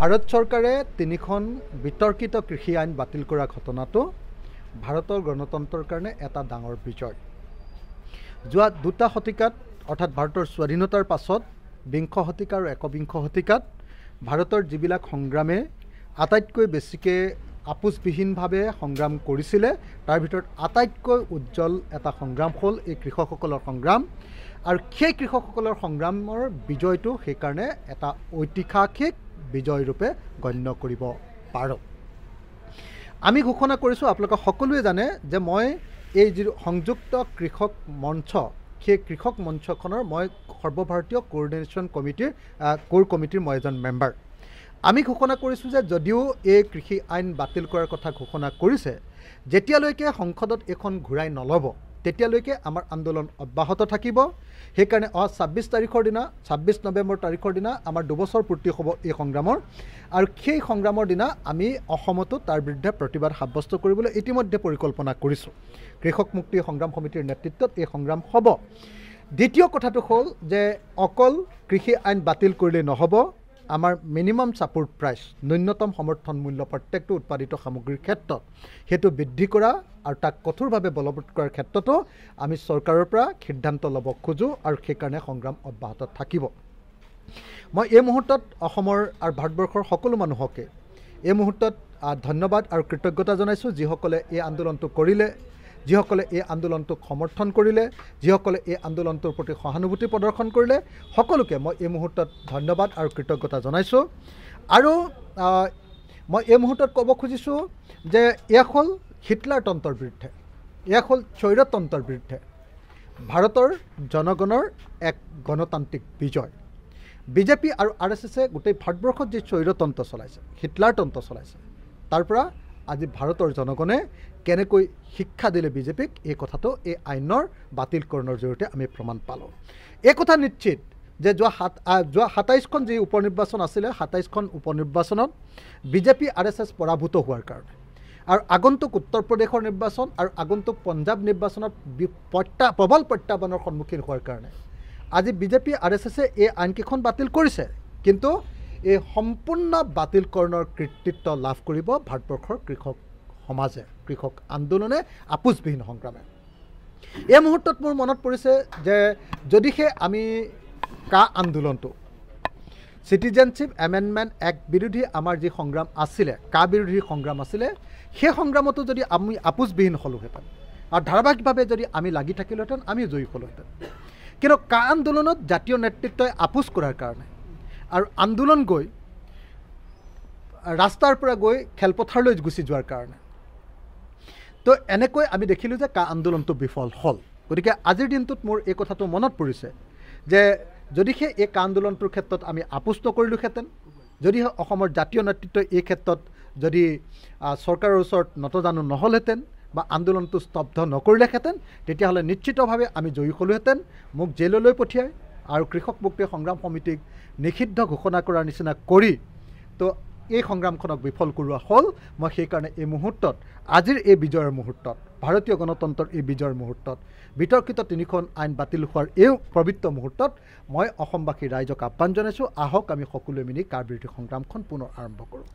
ভাৰত চৰকাৰে তিনিখন বিতৰ্কিত কৃষি আইন বাতিল কৰা ঘটনাটো ভাৰতৰ গণতন্ত্ৰৰ কাৰণে এটা ডাঙৰ বিজয়। যোৱা দুটা শতিকাত অৰ্থাৎ ভাৰতৰ স্বাধীনতাৰ পাছত বিংশ শতিকা আৰু একবিংশ শতিকাত ভাৰতৰ যিবিলাক সংগ্ৰামে আটাইতকৈ বেছিকৈ আপোচবিহীনভাৱে সংগ্ৰাম কৰিছিলে তাৰ ভিতৰত আটাইতকৈ উজ্জ্বল এটা সংগ্ৰাম হ'ল এই কৃষকসকলৰ সংগ্ৰাম। আৰু সেই কৃষকসকলৰ সংগ্ৰামৰ বিজয়টো সেইকাৰণে এটা ঐতিহাসিক বিজয়ৰূপে গণ্য কৰিব পাৰোঁ। আমি ঘোষণা কৰিছোঁ আপোনালোকে সকলোৱে জানে যে মই এই যি সংযুক্ত কৃষক মঞ্চ সেই কৃষক মঞ্চখনৰ মই সৰ্বভাৰতীয় কোঅৰ্ডিনেশ্যন কমিটিৰ কোৰ কমিটিৰ মই এজন মেম্বাৰ আমি ঘোষণা কৰিছোঁ যে যদিও এই কৃষি আইন বাতিল কৰাৰ কথা ঘোষণা কৰিছে যেতিয়ালৈকে সংসদত এইখন ঘূৰাই নল'ব তেতিয়ালৈকে আমাৰ আন্দোলন অব্যাহত থাকিব। সেইকাৰণে অহা ছাব্বিছ তাৰিখৰ দিনা ছাব্বিছ নৱেম্বৰ তাৰিখৰ দিনা আমাৰ দুবছৰ পূৰ্তি হ'ব এই সংগ্ৰামৰ। আৰু সেই সংগ্ৰামৰ দিনা আমি অসমতো তাৰ বিৰুদ্ধে প্ৰতিবাদ সাব্যস্ত কৰিবলৈ ইতিমধ্যে পৰিকল্পনা কৰিছোঁ। কৃষক মুক্তি সংগ্ৰাম সমিতিৰ নেতৃত্বত এই সংগ্ৰাম হ'ব। দ্বিতীয় কথাটো হ'ল যে অকল কৃষি আইন বাতিল কৰিলেই নহ'ব আমাৰ মিনিমাম ছাপোৰ্ট প্ৰাইচ ন্যূনতম সমৰ্থন মূল্য প্ৰত্যেকটো উৎপাদিত সামগ্ৰীৰ ক্ষেত্ৰত সেইটো বৃদ্ধি কৰা আৰু তাক কঠোৰভাৱে বলবৎ কৰাৰ ক্ষেত্ৰতো আমি চৰকাৰৰ পৰা সিদ্ধান্ত ল'ব খোজোঁ আৰু সেইকাৰণে সংগ্ৰাম অব্যাহত থাকিব। মই এই মুহূৰ্তত অসমৰ আৰু ভাৰতবৰ্ষৰ সকলো মানুহকে এই মুহূৰ্তত ধন্যবাদ আৰু কৃতজ্ঞতা জনাইছোঁ যিসকলে এই আন্দোলনটো কৰিলে। যিসকলে এই আন্দোলনটোক সমৰ্থন কৰিলে যিসকলে এই আন্দোলনটোৰ প্ৰতি সহানুভূতি প্ৰদৰ্শন কৰিলে সকলোকে মই এই মুহূৰ্তত ধন্যবাদ আৰু কৃতজ্ঞতা জনাইছোঁ। আৰু মই এই মুহূৰ্তত ক'ব খুজিছোঁ যে এয়া হ'ল হিটলাৰ তন্ত্ৰৰ বিৰুদ্ধে। এয়া হ'ল স্বৈৰতন্ত্ৰৰ বিৰুদ্ধে। ভাৰতৰ জনগণৰ এক গণতান্ত্ৰিক বিজয়। বিজেপি আৰু আৰ এছ এছে গোটেই ভাৰতবৰ্ষত যি স্বৈৰতন্ত্ৰ চলাইছে হিটলাৰ তন্ত্ৰ চলাইছে তাৰ পৰা আজি ভাৰতৰ জনগণে কেনেকৈ শিক্ষা দিলে বিজেপিক এই কথাটো এই আইনৰ বাতিলকৰণৰ জৰিয়তে আমি প্ৰমাণ পালোঁ। এই কথা নিশ্চিত যে যোৱা সাত যোৱা সাতাইছখন যি উপ নিৰ্বাচন আছিলে সাতাইছখন উপ নিৰ্বাচনত বিজেপি আৰ এছ এছ পৰাভূত হোৱাৰ কাৰণে আৰু আগন্তুক উত্তৰ প্ৰদেশৰ নিৰ্বাচন আৰু আগন্তুক পঞ্জাৱ নিৰ্বাচনত প্ৰত্যা প্ৰবল প্ৰত্যাহ্বানৰ সন্মুখীন হোৱাৰ কাৰণে আজি বিজেপি আৰ এছ এছে এই আইনকেইখন বাতিল কৰিছে। কিন্তু এই সম্পূৰ্ণ বাতিলকৰণৰ কৃতিত্ব লাভ কৰিব ভাৰতবৰ্ষৰ কৃষক সমাজে কৃষক আন্দোলনে আপোচবিহীন সংগ্ৰামে। এই মুহূৰ্তত মোৰ মনত পৰিছে যে যদিহে আমি কা আন্দোলনটো চিটিজেনশ্বিপ এমেণ্ডমেণ্ট এক্ট বিৰোধী আমাৰ যি সংগ্ৰাম আছিলে কা বিৰোধী সংগ্ৰাম আছিলে সেই সংগ্ৰামতো যদি আমি আপোচবিহীন হ'লোহেঁতেন আৰু ধাৰাবাহিকভাৱে যদি আমি লাগি থাকিলোহেঁতেন আমিও জয়ী হ'লোহেঁতেন। কিন্তু কা আন্দোলনত জাতীয় নেতৃত্বই আপোচ কৰাৰ কাৰণে আৰু আন্দোলন গৈ ৰাস্তাৰ পৰা গৈ খেলপথাৰলৈ গুচি যোৱাৰ কাৰণে। তো এনেকৈ আমি দেখিলোঁ যে কা আন্দোলনটো বিফল হ'ল। গতিকে আজিৰ দিনটোত মোৰ এই কথাটো মনত পৰিছে যে যদিহে এই কা আন্দোলনটোৰ ক্ষেত্ৰত আমি আপোচ নকৰিলোহেঁতেন যদিহে অসমৰ জাতীয় নেতৃত্বই এই ক্ষেত্ৰত যদি চৰকাৰৰ ওচৰত নতজানু নহ'লহেঁতেন বা আন্দোলনটো স্তব্ধ নকৰিলেহেঁতেন তেতিয়াহ'লে নিশ্চিতভাৱে আমি জয়ী হ'লোহেঁতেন মোক জেললৈ পঠিয়াই আৰু কৃষক মুক্তি সংগ্ৰাম সমিতিক নিষিদ্ধ ঘোষণা কৰাৰ নিচিনা কৰি তো এই সংগ্ৰামখনক বিফল কৰোৱা হ'ল। মই সেইকাৰণে এই মুহূৰ্তত আজিৰ এই বিজয়ৰ মুহূৰ্তত ভাৰতীয় গণতন্ত্ৰৰ এই বিজয়ৰ মুহূৰ্তত বিতৰ্কিত তিনিখন আইন বাতিল হোৱাৰ এই পবিত্ৰ মুহূৰ্তত মই অসমবাসী ৰাইজক আহ্বান জনাইছোঁ আহক আমি সকলোৱে মিলি কাৰ বিৰোধী সংগ্ৰামখন পুনৰ আৰম্ভ কৰোঁ।